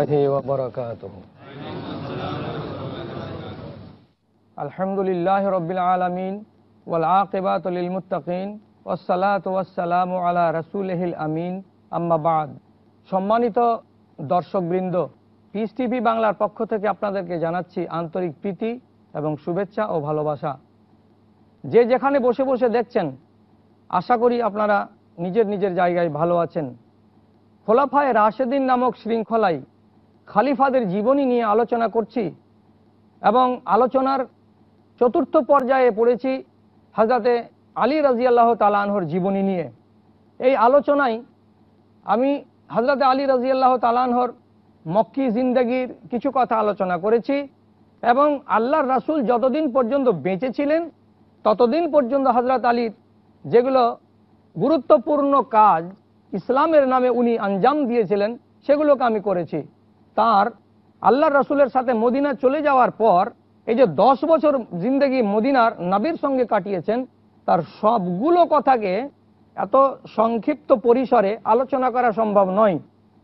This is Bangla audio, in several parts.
السلام عليكم ورحمة الله وبركاته الحمد لله رب العالمين والعاقبة للمتقين والصلاة والسلام على رسوله الأمين أما بعد সম্মানিত দর্শকবৃন্দ পিস টিভি বাংলার পক্ষ থেকে আপনাদেরকে জানাচ্ছি আন্তরিক প্রীতি এবং শুভেচ্ছা ও ভালোবাসা যে যেখানে বসে বসে দেখছেন আশা করি আপনারা নিজের নিজের জায়গায় ভালো আছেন খোলাফায় রাশেদিন নামক শৃঙ্খলায় খালিফাদের জীবনী নিয়ে আলোচনা করছি এবং আলোচনার চতুর্থ পর্যায়ে পড়েছি হাজরাতে আলী রাজিয়াল্লাহ তালানহর জীবনী নিয়ে। এই আলোচনায় আমি হজরতে আলী রাজিয়াল্লাহ তালানহর মক্কি জিন্দগির কিছু কথা আলোচনা করেছি এবং আল্লাহর রাসুল যতদিন পর্যন্ত বেঁচে ছিলেন, ততদিন পর্যন্ত হজরত আলীর যেগুলো গুরুত্বপূর্ণ কাজ ইসলামের নামে উনি আঞ্জাম দিয়েছিলেন, সেগুলোকে আমি করেছি। তার আল্লাহর রসুলের সাথে মদিনা চলে যাওয়ার পর এই যে দশ বছর জিন্দগি মদিনার নাবির সঙ্গে কাটিয়েছেন, তার সবগুলো কথাকে এত সংক্ষিপ্ত পরিসরে আলোচনা করা সম্ভব নয়।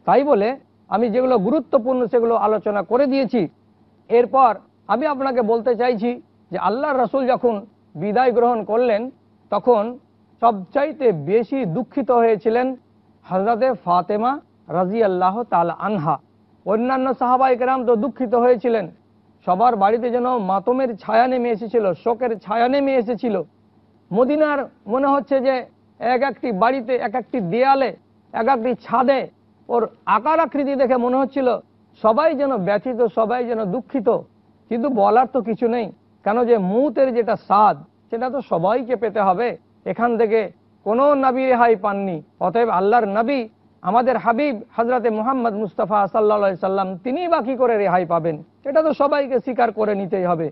তাই বলে আমি যেগুলো গুরুত্বপূর্ণ সেগুলো আলোচনা করে দিয়েছি। এরপর আমি আপনাকে বলতে চাইছি যে আল্লাহর রসুল যখন বিদায় গ্রহণ করলেন, তখন সবচাইতে বেশি দুঃখিত হয়েছিলেন হজরতে ফাতেমা রাজি আল্লাহ তাল আনহা। অন্যান্য সাহাবাই কেরাম তো দুঃখিত হয়েছিলেন। সবার বাড়িতে যেন মাতমের ছায়া নেমে এসেছিল, শোকের ছায়া নেমে এসেছিল। মদিনার মনে হচ্ছে যে এক একটি বাড়িতে, এক একটি দেয়ালে, এক একটি ছাদে ওর আকার আকৃতি দেখে মনে হচ্ছিল সবাই যেন ব্যথিত, সবাই যেন দুঃখিত। কিন্তু বলার তো কিছু নেই, কেন যে মুতের যেটা স্বাদ, সেটা তো সবাইকে পেতে হবে। এখান থেকে কোনো নবী রেহাই পাননি, অতএব আল্লাহর নবী আমাদের হাবিব হজরতে মোহাম্মদ মুস্তফা সাল্লা সাল্লাম, তিনি বাকি করে রেহাই পাবেন? এটা তো সবাইকে স্বীকার করে নিতেই হবে।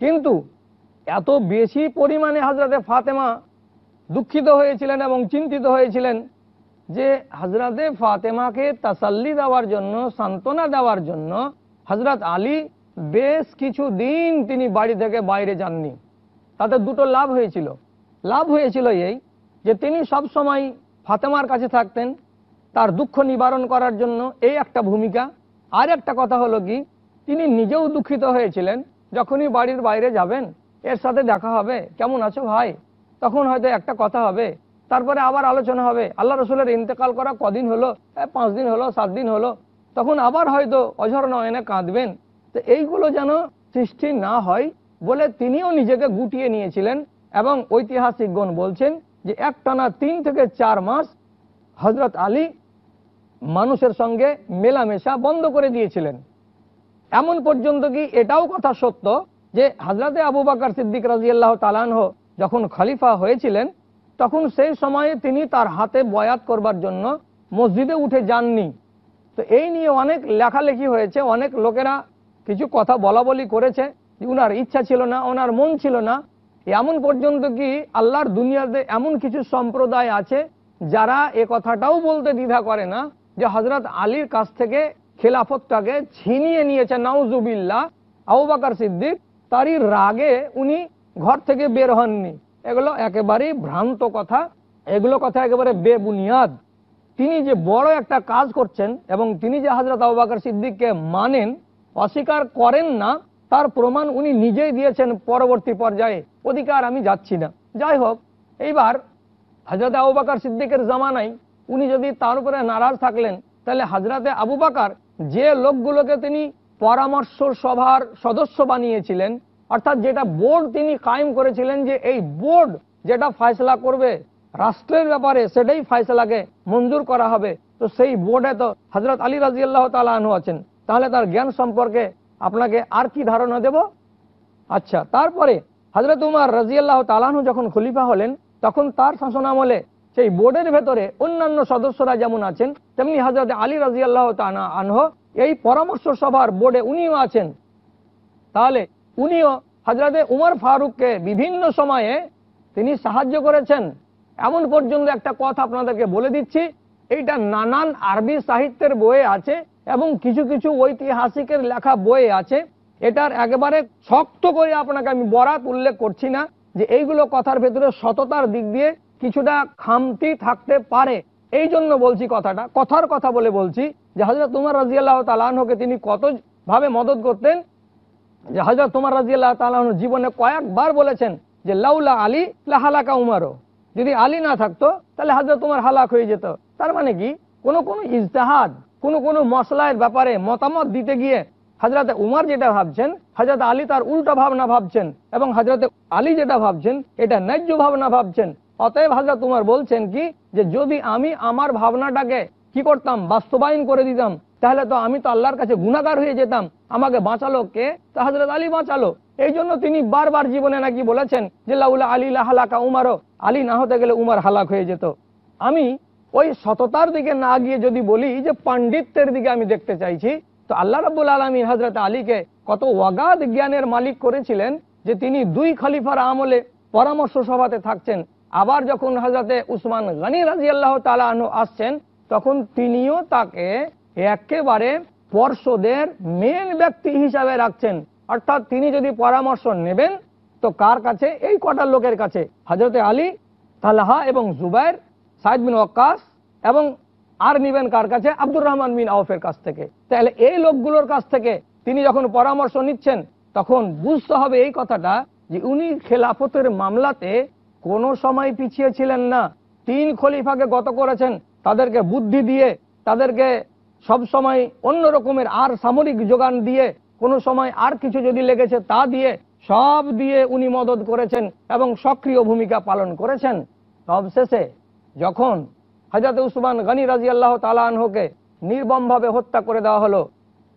কিন্তু এত বেশি পরিমাণে হজরতে ফাতেমা দুঃখিত হয়েছিলেন এবং চিন্তিত হয়েছিলেন যে হজরতে ফাতেমাকে তাসাল্লি দেওয়ার জন্য, সান্ত্বনা দেওয়ার জন্য হজরত আলী বেশ কিছু দিন তিনি বাড়ি থেকে বাইরে যাননি। তাতে দুটো লাভ হয়েছিল। লাভ হয়েছিল এই যে তিনি সব সময় ফাতেমার কাছে থাকতেন তার দুঃখ নিবারণ করার জন্য এই একটা ভূমিকা। আর একটা কথা হলো কি, তিনি নিজেও দুঃখিত হয়েছিলেন যখনই বাড়ির বাইরে যাবেন। এর সাথে দেখা হবে, কেমন আছো ভাই? তখন হয়তো একটা কথা হবে, তারপরে আবার আলোচনা হবে। আল্লাহ রসুলের ইন্তেকাল করা কদিন হলো? পাঁচ দিন হলো, সাত দিন হলো? তখন আবার হয়তো অঝর নয়নে কাঁদবেন। তো এইগুলো যেন সৃষ্টি না হয় বলে তিনিও নিজেকে গুটিয়ে নিয়েছিলেন এবং ঐতিহাসিকগণ বলছেন যে একটানা তিন থেকে চার মাস হজরত আলী মানুষের সঙ্গে মেলামেশা বন্ধ করে দিয়েছিলেন। এমন পর্যন্ত কি এটাও কথা সত্য যে হজরতে আবু বাকর সিদ্দিক রাজিয়াল্লাহ তালানহ যখন খলিফা হয়েছিলেন, তখন সেই সময়ে তিনি তার হাতে বয়াত করবার জন্য মসজিদে উঠে যাননি। তো এই নিয়ে অনেক লেখালেখি হয়েছে, অনেক লোকেরা কিছু কথা বলা বলি করেছে যে উনার ইচ্ছা ছিল না ওনার মন ছিল না। এমন পর্যন্ত কি আল্লাহর দুনিয়াতে এমন কিছু সম্প্রদায় আছে যারা এ কথাটাও বলতে দ্বিধা করে না যে হজরত আলীর কাছ থেকে খেলাফতটাকে ছিনিয়ে নিয়েছে নাউজুবিল্লা আউবাকার সিদ্দিক, তারই রাগে উনি ঘর থেকে বের হননি। এগুলো একেবারেই ভ্রান্ত কথা। এগুলো কথা একেবারে বেবুনিয়াদ। তিনি যে বড় একটা কাজ করছেন এবং তিনি যে হাজরত আবাকার সিদ্দিককে মানেন, অস্বীকার করেন না, তার প্রমাণ উনি নিজেই দিয়েছেন পরবর্তী পর্যায়ে। অধিকার আমি যাচ্ছি না। যাই হোক, এইবার হাজরত আবু বাকার সিদ্দিকের জামানায় উনি যদি তার উপরে নারাজ থাকলেন, তাহলে হাজরাতে আবু বাকার যে লোকগুলোকে তিনি পরামর্শ সভার সদস্য বানিয়েছিলেন, অর্থাৎ যেটা বোর্ড তিনি কায়েম করেছিলেন যে এই বোর্ড যেটা ফয়সলা করবে, রাষ্ট্রের ব্যাপারে সেটাই ফয়সলাকে মঞ্জুর করা হবে, তো সেই বোর্ডে তো হজরত আলী রাজিয়াল্লাহ তালু আছেন। তাহলে তার জ্ঞান সম্পর্কে আপনাকে আর কি ধারণা দেব? আচ্ছা তারপরে হজরত উমার রাজিয়াল্লাহ তালাহু যখন খলিফা হলেন, তখন তার শাসনামলে সেই বোর্ডের ভেতরে অন্যান্য সদস্যরা যেমন আছেন, তেমনি হজরত আলী রাজিয়াল্লাহ তানা আনহ, এই পরামর্শ সভার বোর্ডে উনিও আছেন। তাহলে উনিও হজরতে উমর ফারুককে বিভিন্ন সময়ে তিনি সাহায্য করেছেন। এমন পর্যন্ত একটা কথা আপনাদেরকে বলে দিচ্ছি, এইটা নানান আরবি সাহিত্যের বইয়ে আছে এবং কিছু কিছু ঐতিহাসিকের লেখা বইয়ে আছে। এটার একেবারে শক্ত করে আপনাকে আমি বরাত উল্লেখ করছি না যে এইগুলো কথার ভেতরে সততার দিক দিয়ে কিছুটা খামতি থাকতে পারে। এই জন্য বলছি কথাটা, কথার কথা বলে বলছি যে হজরত তোমার রাজিয়াল্লাহ তালাহকে তিনি কত ভাবে মদত করতেন? যে হজরত তোমার রাজিয়াল্লাহ তালাহ জীবনে কয়েকবার বলেছেন যে, লাউলা আলী লাহালাকা উমারও যদি আলী না থাকতো, তাহলে হজরত তোমার হালাক হয়ে যেত। তার মানে কি? কোনো কোনো ইজতেহাদ, কোনো কোনো মশলায়ের ব্যাপারে মতামত দিতে গিয়ে হাজরাতে উমার যেটা ভাবছেন হজরত আলী তার উল্টা ভাবনা ভাবছেন এবং হজরত আলী যেটা ভাবছেন, এটা ন্যায্য ভাবনা ভাবছেন। অতএব হজরত উমার বলছেন কি, যে যদি আমি আমার ভাবনাটাকে কি করতাম, বাস্তবায়ন করে দিতাম, তাহলে তো আমি তো আল্লাহর কাছে গুণাগার হয়ে যেতাম। আমাকে বাঁচালো কে? তো হজরত আলী বাঁচালো। এই জন্য তিনি বারবার জীবনে নাকি বলেছেন যে, লাউলা আলী হালাকা উমারও, আলী না হতে গেলে উমার হালাক হয়ে যেত। আমি ওই সততার দিকে না গিয়ে যদি বলি যে, পাণ্ডিত্যের দিকে আমি দেখতে চাইছি, তো আল্লাহ রাবুল আলমী হজরত আলীকে কত ওয়াগাদ জ্ঞানের মালিক করেছিলেন যে, তিনি দুই খলিফার আমলে পরামর্শ সভাতে থাকছেন। আবার যখন হজরতে উসমান গানী রাজি আল্লাহ তালাহ আসছেন, তখন তিনিও তাকে একেবারে পর্ষদের মেন ব্যক্তি হিসাবে রাখছেন। অর্থাৎ তিনি যদি পরামর্শ নেবেন, তো কার কাছে? এই কটা লোকের কাছে। হজরতে আলী, তালাহা এবং জুবাইর সাইদ বিন ওয়াক্কাস এবং আর নিবেন কার কাছে? আব্দুর রহমান বিন আউফের কাছ থেকে। তাহলে এই লোকগুলোর কাছ থেকে তিনি যখন পরামর্শ নিচ্ছেন, তখন বুঝতে হবে এই কথাটা যে উনি খেলাফতের মামলাতে কোনো সময় পিছিয়ে ছিলেন না। তিন খলিফাকে গত করেছেন, তাদেরকে বুদ্ধি দিয়ে, তাদেরকে সব সময় অন্য রকমের আর সামরিক যোগান দিয়ে, কোনো সময় আর কিছু যদি লেগেছে তা দিয়ে, সব দিয়ে উনি মদত করেছেন এবং সক্রিয় ভূমিকা পালন করেছেন। সব শেষে যখন হাজরত উসমান গনি রাজি আল্লাহ তালাহকে নির্মমভাবে হত্যা করে দেওয়া হলো,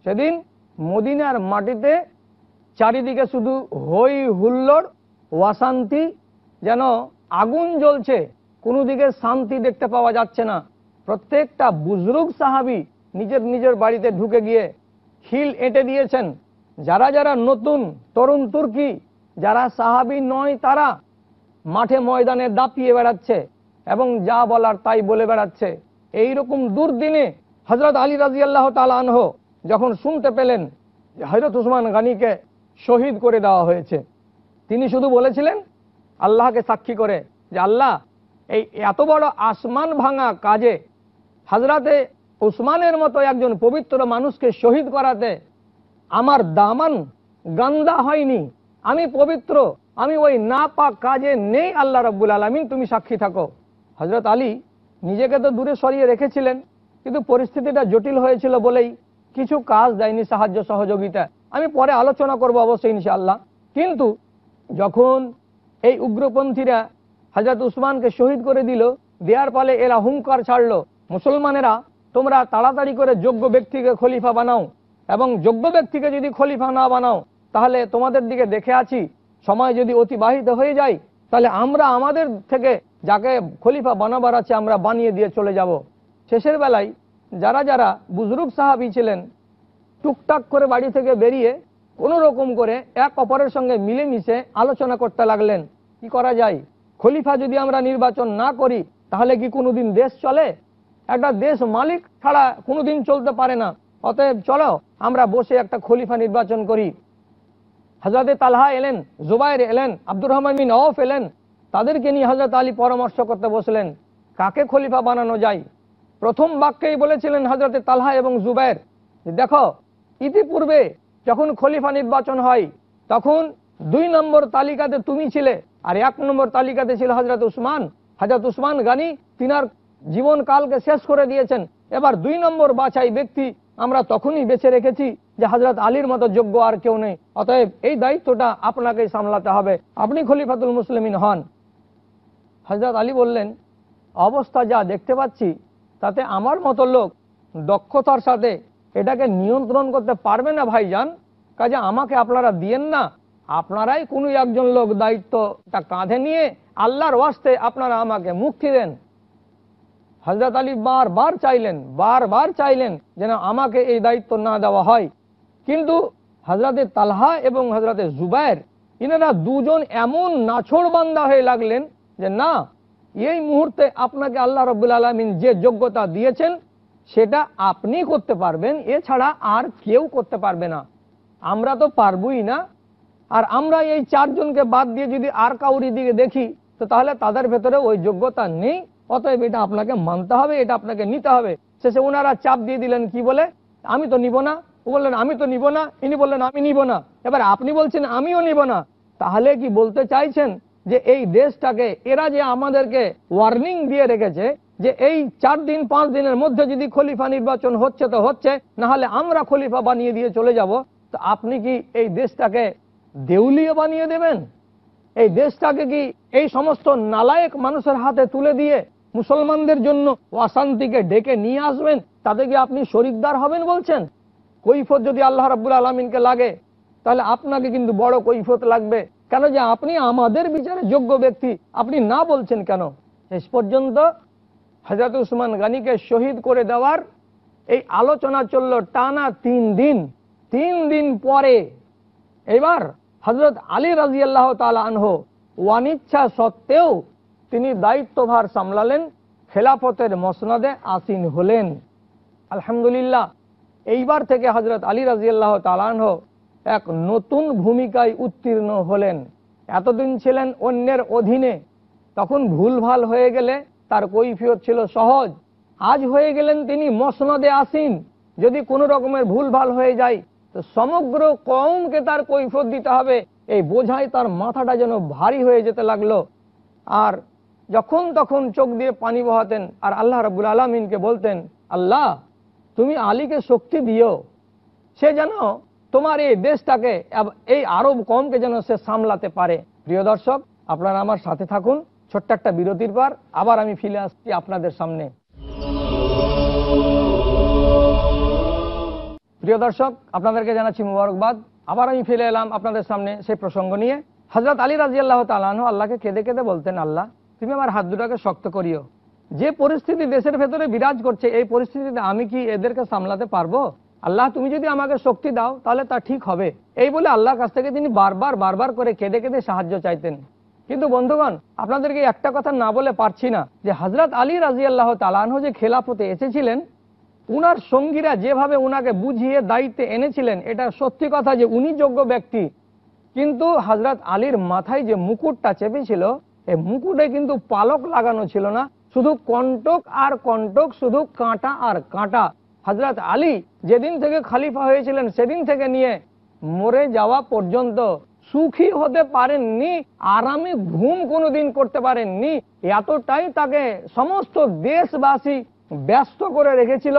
সেদিন মদিনার মাটিতে চারিদিকে শুধু হই হুল্লোড় ওয়াশান্তি যেন আগুন জ্বলছে, কোনো দিকে শান্তি দেখতে পাওয়া যাচ্ছে না। প্রত্যেকটা বুজরুগ সাহাবি নিজের নিজের বাড়িতে ঢুকে গিয়ে খিল এঁটে দিয়েছেন। যারা যারা নতুন, তরুণ তুর্কি, যারা সাহাবি নয় তারা মাঠে ময়দানে দাপিয়ে বেড়াচ্ছে এবং যা বলার তাই বলে বেড়াচ্ছে। এই রকম দুর্দিনে হজরত আলী রাজি আল্লাহ তালানহ যখন শুনতে পেলেন হজরত উসমান গানিকে শহীদ করে দেওয়া হয়েছে, তিনি শুধু বলেছিলেন আল্লাহকে সাক্ষী করে যে আল্লাহ, এই এত বড় আসমান ভাঙা কাজে হাজরাতে উসমানের মতো একজন পবিত্র মানুষকে শহীদ করাতে আমার দামান গান্দা হয়নি। আমি পবিত্র, আমি ওই না পাক কাজে নেই আল্লাহ রব্বুল আলমিন, তুমি সাক্ষী থাকো। হজরত আলী নিজেকে তো দূরে সরিয়ে রেখেছিলেন, কিন্তু পরিস্থিতিটা জটিল হয়েছিল বলেই কিছু কাজ দেয়নি সাহায্য সহযোগিতা। আমি পরে আলোচনা করব অবশ্যই ইনশাআল্লাহ। কিন্তু যখন এই উগ্রপন্থীরা হজরত উসমানকে শহীদ করে দিল দেওয়ার ফলে এরা হুঙ্কার ছাড়লো, মুসলমানেরা তোমরা তাড়াতাড়ি করে যোগ্য ব্যক্তিকে খলিফা বানাও এবং যোগ্য ব্যক্তিকে যদি খলিফা না বানাও, তাহলে তোমাদের দিকে দেখে আছি, সময় যদি অতিবাহিত হয়ে যায়, তাহলে আমরা আমাদের থেকে যাকে খলিফা বানাবার আছে আমরা বানিয়ে দিয়ে চলে যাব। শেষের বেলায় যারা যারা বুজরুগ সাহাবি ছিলেন, টুকটাক করে বাড়ি থেকে বেরিয়ে কোনো রকম করে এক অপরের সঙ্গে মিলেমিশে আলোচনা করতে লাগলেন। কি করা যায়? খলিফা যদি আমরা নির্বাচন না করি, তাহলে কি কোনোদিন দেশ চলে? একটা দেশ মালিক ছাড়া কোনোদিন চলতে পারে না। অতএব চলো, আমরা বসে একটা খলিফা নির্বাচন করি। হজরতে তালহা এলেন, জুবাইর এলেন, আব্দুর রহমান বিন অফ এলেন, তাদেরকে নিয়ে হজরত আলী পরামর্শ করতে বসলেন। কাকে খলিফা বানানো যায়? প্রথম বাক্যেই বলেছিলেন হজরতে তালহা এবং জুবাইর দেখো, ইতিপূর্বে যখন খলিফা নির্বাচন হয়, তখন দুই নম্বর তালিকাতে তুমি ছিলে আর এক নম্বর তালিকাতে ছিল হজরত উসমান। হজরত উসমান গানি, তিনার জীবনকালকে শেষ করে দিয়েছেন। এবার দুই নম্বর বাছাই ব্যক্তি আমরা তখনই বেছে রেখেছি যে হজরত আলীর মতো যোগ্য আর কেউ নেই। অতএব এই দায়িত্বটা আপনাকেই সামলাতে হবে। আপনি খলিফাতুল মুসলিমিন হন। হজরত আলী বললেন, অবস্থা যা দেখতে পাচ্ছি, তাতে আমার মতো লোক দক্ষতার সাথে এটাকে নিয়ন্ত্রণ করতে পারবে না ভাইজান। কাজে আমাকে আপনারা দিয়েন না। আপনারাই কোনো একজন লোক দায়িত্বটা কাঁধে নিয়ে আল্লাহর ওয়াস্তে আপনারা আমাকে মুক্তি দেন। হজরত আলী বারবার চাইলেন বারবার চাইলেন যেন আমাকে এই দায়িত্ব না দেওয়া হয়। কিন্তু হজরতে তালহা এবং হজরতে জুবাইর ইনারা দুজন এমন নাছোড় বান্দা হয়ে লাগলেন যে, না, এই মুহূর্তে আপনাকে আল্লাহ রবুল আলমিন যে যোগ্যতা দিয়েছেন, সেটা আপনি করতে পারবেন। এছাড়া আর কেউ করতে পারবে না। আমরা তো পারবই না আর আমরা এই চারজনকে বাদ দিয়ে যদি আর কাউরি দিকে দেখি, তো তাহলে তাদের ভেতরে ওই যোগ্যতা নেই। অতএব এটা আপনাকে মানতে হবে, এটা আপনাকে নিতে হবে। শেষে ওনারা চাপ দিয়ে দিলেন, কি বলে? আমি তো নিব না। ও বললেন, আমি তো নিব না। ইনি বললেন, আমি নিব না। এবার আপনি বলছেন, আমিও নিব না। তাহলে কি বলতে চাইছেন যে এই দেশটাকে, এরা যে আমাদেরকে ওয়ার্নিং দিয়ে রেখেছে যে এই চার দিন, পাঁচ দিনের মধ্যে যদি খলিফা নির্বাচন হচ্ছে তো হচ্ছে না হলে আমরা খলিফা বানিয়ে দিয়ে চলে যাব। তো আপনি কি এই দেশটাকে দেউলিয়া বানিয়ে দেবেন। এই দেশটাকে কি এই সমস্ত নালায়েক মানুষের হাতে তুলে দিয়ে মুসলমানদের জন্য অশান্তিকে ডেকে নিয়ে আসবেন? তাতে কি আপনি শরিকদার হবেন বলছেন? কৈফত যদি আল্লাহ রাব্বুল আলমিনকে লাগে, তাহলে আপনাকে কিন্তু বড় কৈফত লাগবে। কেন যে আপনি আমাদের বিচারে যোগ্য ব্যক্তি, আপনি না বলছেন কেন? শেষ পর্যন্ত হজরত উসমান গানিকে শহীদ করে দেওয়ার এই আলোচনা চলল টানা তিন দিন। তিন দিন পরে এবার হজরত আলী রাজিয়াল্লাহ তালা আনহ ওয়ানিচ্ছা সত্ত্বেও তিনি দায়িত্বভার সামলালেন, খেলাফতের মসনদে আসীন হলেন। আলহামদুলিল্লাহ, এইবার থেকে হজরত আলী রাজিয়াল্লাহ তালানহ এক নতুন ভূমিকায় উত্তীর্ণ হলেন। এতদিন ছিলেন অন্যের অধীনে, তখন ভুলভাল হয়ে গেলে তার কৈফিয়ত ছিল সহজ। আজ হয়ে গেলেন তিনি মসনদে আসীন। যদি কোনো রকমের ভুলভাল হয়ে যায় তো সমগ্র কমকে তার কৈফত দিতে হবে। এই বোঝাই তার মাথাটা যেন ভারী হয়ে যেতে লাগল। আর যখন তখন চোখ দিয়ে পানি বহাতেন আর আল্লাহ রাবুল আলমিনকে বলতেন, আল্লাহ, তুমি আলীকে শক্তি দিও। সে যেন তোমার এই দেশটাকে এই আরব কমকে যেন সে সামলাতে পারে। প্রিয় দর্শক, আপনারা আমার সাথে থাকুন। ছোট্ট একটা বিরতির পর আবার আমি ফিরে আসছি আপনাদের সামনে। প্রিয় দর্শক, আপনাদেরকে জানাচ্ছি মুবারকবাদ। আবার আমি ফিরে এলাম আপনাদের সামনে সেই প্রসঙ্গ নিয়ে। হজরত আলী রাজি আল্লাহ তালাহ আল্লাহকে কেঁদে কেঁদে বলতেন, আল্লাহ, তুমি আমার হাত দুটাকে শক্ত করিও। যে পরিস্থিতি দেশের ভেতরে বিরাজ করছে, এই পরিস্থিতিতে আমি কি এদেরকে সামলাতে পারব? আল্লাহ, তুমি যদি আমাকে শক্তি দাও, তাহলে তা ঠিক হবে। এই বলে আল্লাহর কাছ থেকে তিনি বারবার বারবার করে কেঁদে কেঁদে সাহায্য চাইতেন। কিন্তু বন্ধুগণ, আপনাদেরকে একটা কথা না বলে পারছি না যে হজরত আলী রাজি আল্লাহ তালাহ যে খেলাফতে এসেছিলেন উনার সঙ্গীরা যেভাবে উনাকে বুঝিয়ে দায়িত্বে এনেছিলেন, এটা সত্যি কথা যে উনি যোগ্য ব্যক্তি। কিন্তু হজরত আলীর মাথায় যে মুকুটটা চেপেছিল এই মুকুটে কিন্তু পালক লাগানো ছিল না। শুধু কণ্টক আর কণ্টক, শুধু কাঁটা আর কাঁটা। হজরত আলী যেদিন থেকে খালিফা হয়েছিলেন, সেদিন থেকে নিয়ে মরে যাওয়া পর্যন্ত সুখী হতে পারেননি, আরামে ঘুম কোনোদিন করতে পারেননি। এতটাই তাকে সমস্ত দেশবাসী ব্যস্ত করে রেখেছিল।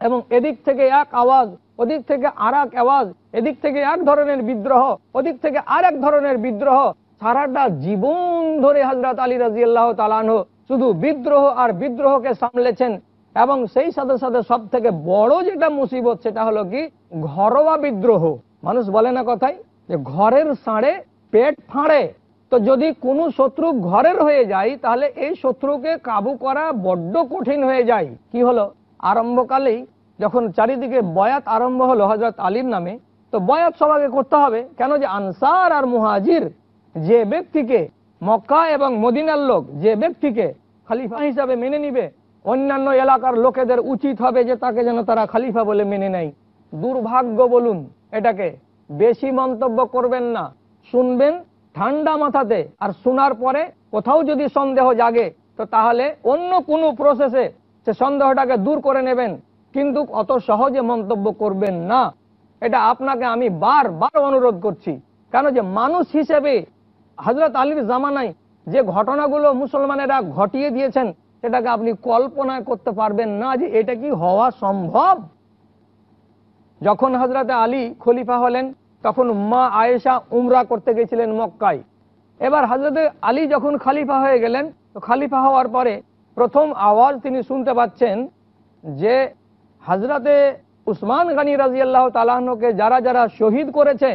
এবং এদিক থেকে এক আওয়াজ, ওদিক থেকে আর এক আওয়াজ, এদিক থেকে এক ধরনের বিদ্রোহ, ওদিক থেকে আর এক ধরনের বিদ্রোহ। সারাটা জীবন ধরে হজরত আলী রাজি আল্লাহ তালানহ শুধু বিদ্রোহ আর বিদ্রোহকে সামলেছেন। এবং সেই সাথে সাথে সব থেকে বড় যেটা মুসিবত, সেটা হলো কি? ঘরোয়া বিদ্রোহ। মানুষ বলে না কথাই? যে ঘরের সাঁড়ে পেট ফাঁড়ে। তো যদি কোনো শত্রু ঘরের হয়ে যায়, তাহলে এই শত্রুকে কাবু করা বড্ড কঠিন হয়ে যায়। কি হলো? আরম্ভকালেই যখন চারিদিকে বয়াত আরম্ভ হলো হজরত আলীর নামে, তো বয়াত সবাইকে করতে হবে। কেন যে আনসার আর মুহাজির যে ব্যক্তিকে মক্কা এবং মদিনার লোক যে ব্যক্তিকে খালিফা হিসাবে মেনে নিবে, অন্যান্য এলাকার লোকেদের উচিত হবে যে তাকে যেন তারা খালিফা বলে মেনে নেয়। দুর্ভাগ্য বলুন, এটাকে বেশি মন্তব্য করবেন না। শুনবেন ঠান্ডা মাথাতে, আর শোনার পরে কোথাও যদি সন্দেহ জাগে, তো তাহলে অন্য কোনো প্রসেসে সে সন্দেহটাকে দূর করে নেবেন, কিন্তু অত সহজে মন্তব্য করবেন না। এটা আপনাকে আমি বারবার অনুরোধ করছি। কেন যে মানুষ হিসেবে হজরত আলীর জামানায় যে ঘটনাগুলো মুসলমানেরা ঘটিয়ে দিয়েছেন, সেটাকে আপনি কল্পনা করতে পারবেন না যে এটা কি হওয়া সম্ভব। যখন হজরতে আলী খলিফা হলেন, তখন মা আয়েশা উমরা করতে গেছিলেন মক্কায়। এবার হজরতে আলী যখন খালিফা হয়ে গেলেন, তো খালিফা হওয়ার পরে প্রথম আওয়াজ তিনি শুনতে পাচ্ছেন যে হাজরাতে উসমান গানী রাজিয়াল্লাহ তালাহকে যারা যারা শহীদ করেছে,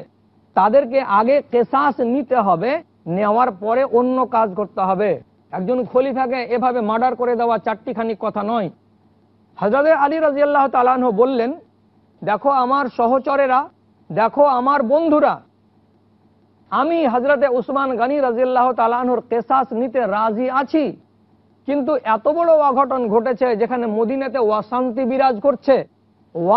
তাদেরকে আগে কেসাস নিতে হবে, নেওয়ার পরে অন্য কাজ করতে হবে। একজন খলিফাকে এভাবে মার্ডার করে দেওয়া চারটিখানি কথা নয়। হজরত আলী রাজিয়াল্লাহ তালাহ বললেন, দেখো আমার সহচরেরা, দেখো আমার বন্ধুরা, আমি হজরতে উসমান গানী রাজিয়াল্লাহ তালাহুর কেসাস নিতে রাজি আছি। কিন্তু এত বড় অঘটন ঘটেছে যেখানে মদিনাতে অশান্তি বিরাজ করছে।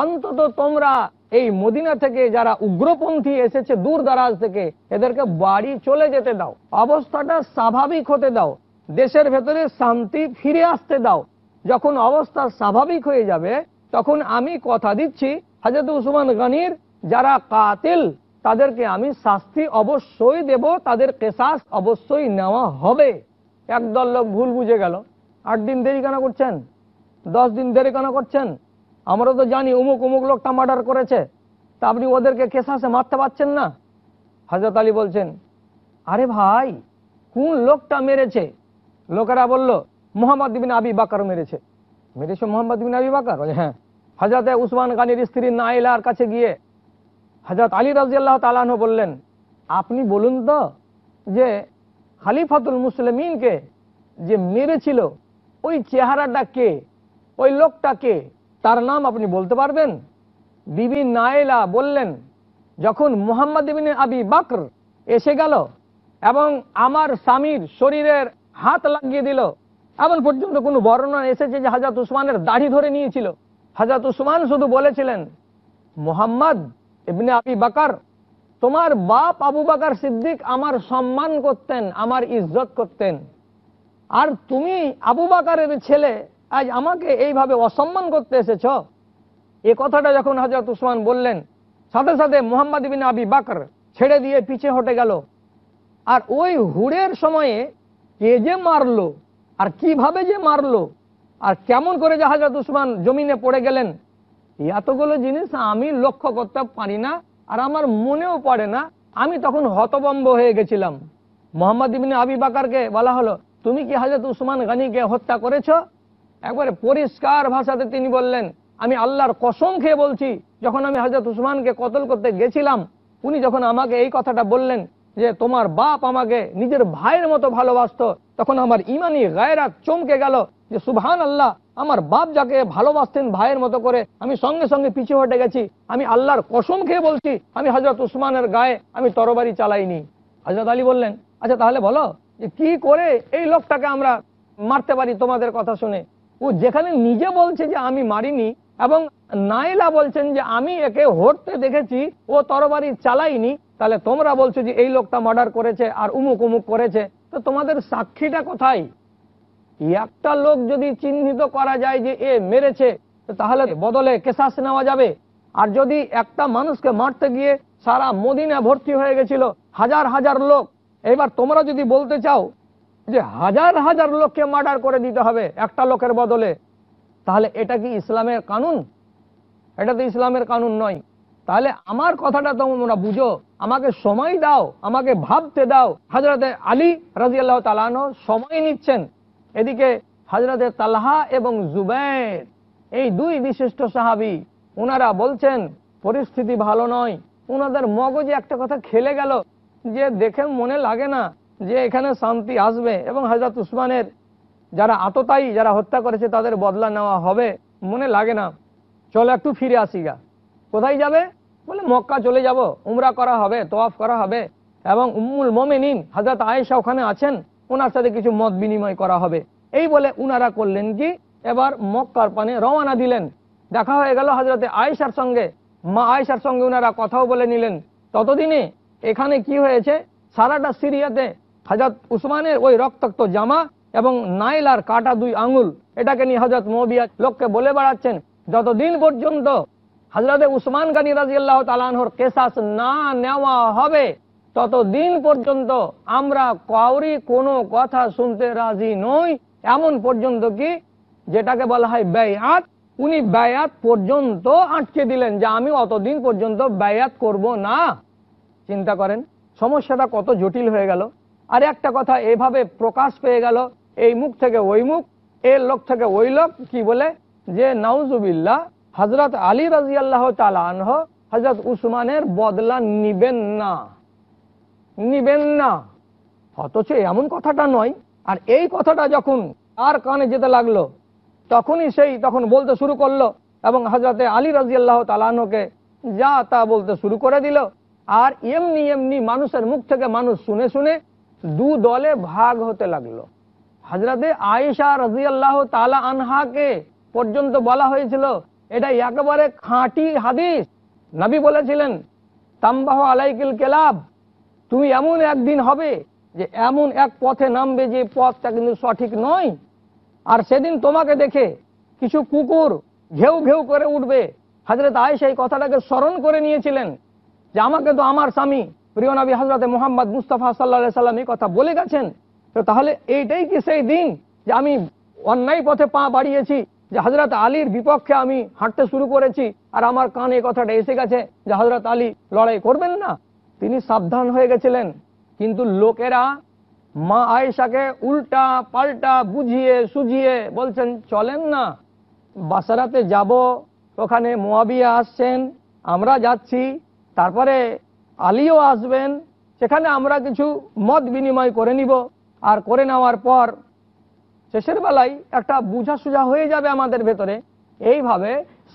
অন্তত তোমরা এই মদিনা থেকে যারা উগ্রপন্থী এসেছে দূর দারাজ থেকে, এদেরকে বাড়ি চলে যেতে দাও। অবস্থাটা স্বাভাবিক হতে দাও। দেশের ভেতরে শান্তি ফিরে আসতে দাও। যখন অবস্থা স্বাভাবিক হয়ে যাবে, তখন আমি কথা দিচ্ছি হাজরত উসমান গানির, যারা কাতিল, তাদেরকে আমি শাস্তি অবশ্যই দেব, তাদের কেসাস অবশ্যই নেওয়া হবে। একদল লোক ভুল বুঝে গেল। আট দিন দেরি কেন করছেন? দশ দিন দেরি কেন করছেন? আমরা তো জানি উমুক উমুক লোকটা মার্ডার করেছে। তা আপনি ওদেরকে কেসাসে মারতে পারছেন না? হজরত আলী বলছেন, আরে ভাই, কোন লোকটা মেরেছে? লোকেরা বলল, মোহাম্মদ বিন আবি বাকার মেরেছে। মেরেছে মোহাম্মদ বিন আবি বাকার? হ্যাঁ। হজরত উসমান গানির স্ত্রী নাইলার কাছে গিয়ে হজরত আলী রাজিয়াল্লাহ তালাহ বললেন, আপনি বলুন তো যে খালিফাতুল মুসলিমিনকে যে মেরেছিল, ওই চেহারাটা কে? ওই লোকটা কে? তার নাম আপনি বলতে পারবেন? বিবি নাইলা বললেন, যখন মুহাম্মদ বিন আবি বাকর এসে গেল এবং আমার স্বামীর শরীরের হাত লাগিয়ে দিল, এমন পর্যন্ত কোনো বর্ণনা এসেছে যে হাজাত উসমানের দাড়ি ধরে নিয়েছিল? হাজাত উসমান শুধু বলেছিলেন, মোহাম্মদ ইবনে আবি বাকার তোমার বাপ আবু বাকার সিদ্দিক আমার সম্মান করতেন, আমার ইজ্জত করতেন। আর তুমি আবু বাকারের ছেলে, আজ আমাকে এইভাবে অসম্মান করতে এসেছ? এ কথাটা যখন হজরত উসমান বললেন, সাথে সাথে মোহাম্মদ বিন আবি বাকর ছেড়ে দিয়ে পিছে হটে গেল। আর ওই হুড়ের সময়ে কে যে মারলো, আর কীভাবে যে মারলো, আর কেমন করে যে হজরত উসমান জমিনে পড়ে গেলেন, এতগুলো জিনিস আমি লক্ষ্য করতে পারি না। আর আমার মনেও পড়ে না, আমি তখন হতবম্ব হয়ে গেছিলাম। মোহাম্মদ ইবিন আবি বাকারকে বলা হলো, তুমি কি হাজরত উসমান গানিকে হত্যা করেছ? একবারে পরিষ্কার ভাষাতে তিনি বললেন, আমি আল্লাহর কসম খেয়ে বলছি, যখন আমি হাজরত উসমানকে কতল করতে গেছিলাম, উনি যখন আমাকে এই কথাটা বললেন যে, তোমার বাপ আমাকে নিজের ভাইয়ের মতো ভালোবাসতো তখন আমার ইমানি গায়রাত চমকে গেল যে সুবহান আল্লাহ আমার বাপ যাকে ভালোবাসতেন ভাইয়ের মতো করে আমি সঙ্গে সঙ্গে পিছু হটে গেছি। আমি আল্লাহর কসম খেয়ে বলছি, আমি হজরত উসমানের গায়ে আমি তরবারি চালাইনি। হজরত আলী বললেন আচ্ছা তাহলে বলো যে কি করে এই লোকটাকে আমরা মারতে পারি তোমাদের কথা শুনে? ও যেখানে নিজে বলছে যে আমি মারিনি এবং নাইলা বলছেন যে আমি একে হটতে দেখেছি, ও তরবারি চালাইনি, তাহলে তোমরা বলছো যে এই লোকটা মার্ডার করেছে আর উমুক উমুক করেছে। তো তোমাদের সাক্ষীটা কোথায়? একটা লোক যদি চিহ্নিত করা যায় যে এ মেরেছে তাহলে বদলে কেশাস নেওয়া যাবে। আর যদি একটা মানুষকে মারতে গিয়ে সারা মদিনা ভর্তি হয়ে গেছিল হাজার হাজার লোক, এবার তোমরা যদি বলতে চাও যে হাজার হাজার লোককে মার্ডার করে দিতে হবে একটা লোকের বদলে, তাহলে এটা কি ইসলামের কানুন? এটা তো ইসলামের কানুন নয়। তাহলে আমার কথাটা তোমরা বুঝো, আমাকে সময় দাও, আমাকে ভাবতে দাও। হাজরতে আলী রাজিয়াল্লাহ তালানো সময় নিচ্ছেন। এদিকে হাজরতে তালহা এবং জুবের এই দুই বিশিষ্ট সাহাবি ওনারা বলছেন, পরিস্থিতি ভালো নয়। ওনাদের মগজে একটা কথা খেলে গেল, যে দেখে মনে লাগে না যে এখানে শান্তি আসবে। এবং হাজরত উসমানের যারা আততায়ী, যারা হত্যা করেছে, তাদের বদলা নেওয়া হবে মনে লাগে না। চলো একটু ফিরে আসি গা। কোথায় যাবে? বলে, মক্কা চলে যাব। উমরা করা হবে তোয়াফ করা হবে। এবং উম্মুল মোমেনিন হাজরত আয়েশা ওখানে আছেন। ওনার সাথে কিছু মত বিনিময় করা হবে। এই বলে উনারা করলেন কি? এবার মক্কার পানে রওনা দিলেন। দেখা হয়ে গেল হাজরতে আয়েশার সঙ্গে। মা আয়েশার সঙ্গে উনারা কথাও বলে নিলেন। ততদিনে এখানে কি হয়েছে? সারাটা সিরিয়াতে হাজরত উসমানের ওই রক্তাক্ত জামা এবং নাইলার কাটা দুই আঙুল, এটাকে নিয়ে হজরত মবিয়া লোককে বলে বেড়াচ্ছেন, যতদিন পর্যন্ত হজরতে উসমান গানী রাজি আল্লাহ তালানহর কেসাস না নেওয়া হবে ততদিন পর্যন্ত আমরা কাউরি কোনো কথা শুনতে রাজি নই। এমন পর্যন্ত কি? যেটাকে বলা হয় ব্যয়াত। উনি ব্যয়াত পর্যন্ত আটকে দিলেন যে আমি অতদিন পর্যন্ত ব্যয়াত করব না। চিন্তা করেন, সমস্যাটা কত জটিল হয়ে গেল। আর একটা কথা এভাবে প্রকাশ পেয়ে গেল, এই মুখ থেকে ওই মুখ, এর লোক থেকে ওই লোক, কি বলে? যে নাউজুবিল্লাহ হজরত আলী রাজিয়াল্লাহ তালানহ হজরত উসমানের বদলা নিবেন না। নিবেন না। অথচ এমন কথাটা নয়। আর এই কথাটা যখন আর কানে যেতে লাগল, তখনই সেই তখন বলতে শুরু করল এবং হজরতে আলী রাজি আল্লাহ তালানহকে যা তা বলতে শুরু করে দিল। আর এমনি এমনি মানুষের মুখ থেকে মানুষ শুনে শুনে দু দলে ভাগ হতে লাগল। হজরতে আয়েশা রাজি আল্লাহ তালা আনহাকে পর্যন্ত বলা হয়েছিল, এটা একেবারে খাঁটি হাদিস। নবী বলেছিলেন, তাম্বাহ আলাইকিল কেলাব তুমি এমন একদিন হবে যে এমন এক পথে নামবে যে পথটা কিন্তু সঠিক নয়। আর সেদিন তোমাকে দেখে কিছু কুকুর ঘেউ ঘেউ করে উঠবে। হাজরত আয়েশা এই কথাটাকে স্মরণ করে নিয়েছিলেন যে আমাকে তো আমার স্বামী প্রিয় নবী হজরতে মোহাম্মদ মুস্তাফা সাল্লাহ সাল্লাম এই কথা বলে গেছেন। তো তাহলে এইটাই কি সেই দিন যে আমি অন্যায় পথে পা বাড়িয়েছি, যে হজরত আলীর বিপক্ষে আমি হাঁটতে শুরু করেছি আর আমার কানে কথাটা এসে গেছে যে হজরত আলী লড়াই করবেন না? তিনি সাবধান হয়ে গেছিলেন। কিন্তু লোকেরা মা আয়েশাকে উল্টা পাল্টা বুঝিয়ে সুঝিয়ে বলছেন, চলেন না, বাসারাতে যাব, ওখানে মোয়াবিয়া আসছেন, আমরা যাচ্ছি, তারপরে আলীও আসবেন, সেখানে আমরা কিছু মত বিনিময় করে নিব। আর করে নেওয়ার পর শেষের বেলায় একটা বুঝা সুঝা হয়ে যাবে আমাদের ভেতরে। এইভাবে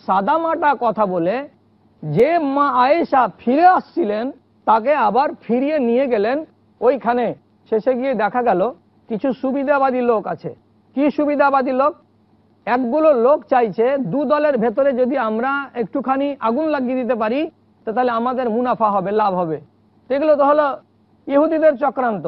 সাদামাটা কথা বলে যে মা আয়েশা ফিরে আসছিলেন তাকে আবার ফিরিয়ে নিয়ে গেলেন। ওইখানে শেষে গিয়ে দেখা গেল, কিছু সুবিধাবাদী লোক আছে। কি সুবিধাবাদী লোক? একগুলো লোক চাইছে, দু দলের ভেতরে যদি আমরা একটুখানি আগুন লাগিয়ে দিতে পারি, তো তাহলে আমাদের মুনাফা হবে, লাভ হবে। এগুলো তো হলো ইহুদিদের চক্রান্ত।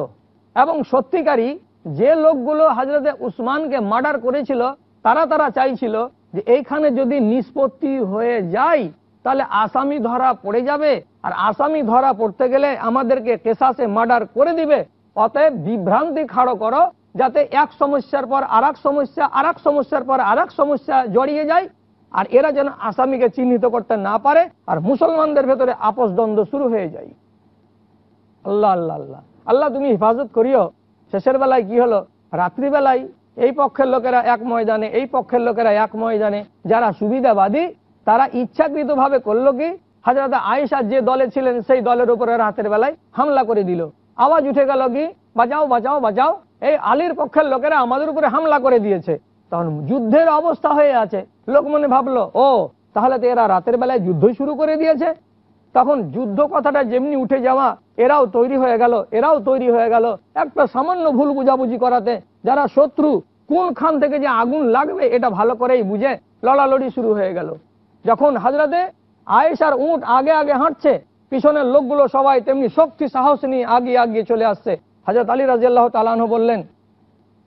এবং সত্যিকারই যে লোকগুলো হাজরতে উসমানকে মার্ডার করেছিল, তারা তারা চাইছিল যে এইখানে যদি নিষ্পত্তি হয়ে যায় তাহলে আসামি ধরা পড়ে যাবে, আর আসামি ধরা পড়তে গেলে আমাদেরকে কেসাসে মার্ডার করে দিবে। অতএব বিভ্রান্তি খাড়ো করো, যাতে এক সমস্যার পর আর সমস্যা আর সমস্যার পর আর সমস্যা জড়িয়ে যায়, আর এরা যেন আসামিকে চিহ্নিত করতে না পারে, আর মুসলমানদের ভেতরে আপস দ্বন্দ্ব শুরু হয়ে যায়। আল্লাহ আল্লাহ আল্লাহ। আল্লাহ, তুমি হেফাজত করিও। শেষের বেলায় কি হলো? রাত্রিবেলায় এই পক্ষের লোকেরা এক ময়দানে, এই পক্ষের লোকেরা এক ময়দানে। যারা সুবিধাবাদী তারা ইচ্ছাকৃতভাবে করল কি? হাজরত আয়েশা যে দলে ছিলেন, সেই দলের উপরে রাতের বেলায় হামলা করে দিল। আওয়াজ উঠে গেল কি? বাঁচাও বাঁচাও বাঁচাও। এই আলীর পক্ষের লোকেরা আমাদের উপরে হামলা করে দিয়েছে। তখন যুদ্ধের অবস্থা হয়ে আছে। লোক মনে ভাবলো, ও, তাহলে তো এরা রাতের বেলায় যুদ্ধ শুরু করে দিয়েছে। তখন যুদ্ধ কথাটা যেমনি উঠে যাওয়া, এরাও তৈরি হয়ে গেল, এরাও তৈরি হয়ে গেল। একটা সামান্য ভুল বুঝাবুঝি করাতে যারা শত্রু, কোন খান থেকে যে আগুন লাগবে, এটা ভালো করেই বুঝে, লড়ালড়ি শুরু হয়ে গেল। যখন হাজরাতে আয়েশার উঁট আগে আগে হাঁটছে, পিছনের লোকগুলো সবাই তেমনি শক্তি, সাহস নিয়ে আগিয়ে আগিয়ে চলে আসছে। হাজরত আলী রাজিয়াল্লাহ তালাহ বললেন,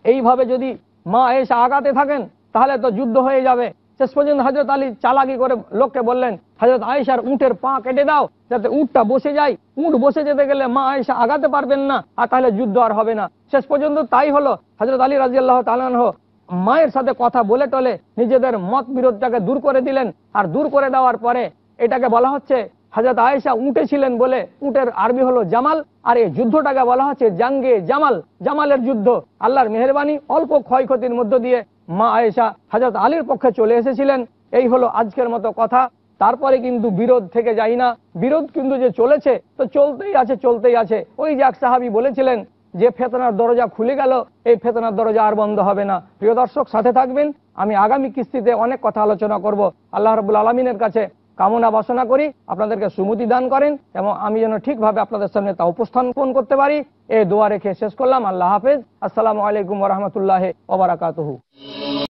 এইভাবে যদি মা আয়েশা আগাতে থাকেন, তাহলে তো যুদ্ধ হয়ে যাবে। শেষ পর্যন্ত হজরত আলী চালাকি করে লোককে বললেন, হজরত আয়েশার উঁটের পা কেটে দাও, যাতে উঁটটা বসে যায়। উঁট বসে যেতে গেলে মা আয়েশা আগাতে পারবেন না, আর তাহলে যুদ্ধ আর হবে না। শেষ পর্যন্ত তাই হলো, হজরত আলী রাজিয়াল্লাহ তালানহ মায়ের সাথে কথা বলে টলে নিজেদের মত বিরোধটাকে দূর করে দিলেন। আর দূর করে দেওয়ার পরে এটাকে বলা হচ্ছে হাজরত আয়েশা উঁটে ছিলেন বলে। উঁটের আরবি হলো জামাল, আর এই যুদ্ধটাকে বলা হচ্ছে জাঙ্গে জামাল। জামালের যুদ্ধ, আল্লাহর মেহরবানি অল্প ক্ষয়ক্ষতির মধ্য দিয়ে মা আয়েশা হাজরত আলীর পক্ষে চলে এসেছিলেন। এই হলো আজকের মতো কথা। তারপরে কিন্তু বিরোধ থেকে যাই না। বিরোধ কিন্তু যে চলেছে, তো চলতেই আছে চলতেই আছে। ওই যে এক সাহাবি বলেছিলেন যে ফেতনার দরজা খুলে গেল, এই ফেতনার দরজা আর বন্ধ হবে না। প্রিয় দর্শক, সাথে থাকবেন। আমি আগামী কিস্তিতে অনেক কথা আলোচনা করব। আল্লাহ রবুল আলমিনের কাছে কামনা বাসনা করি। আপনাদেরকে সুমতি দান করেন এবং আমি যেন ঠিকভাবে আপনাদের সামনে তা উপস্থান উপস্থাপন করতে পারি। এই দোয়া রেখে শেষ করলাম। আল্লাহ হাফেজ। আসসালামু আলাইকুম রহমতুল্লাহ ওবরাকাতহু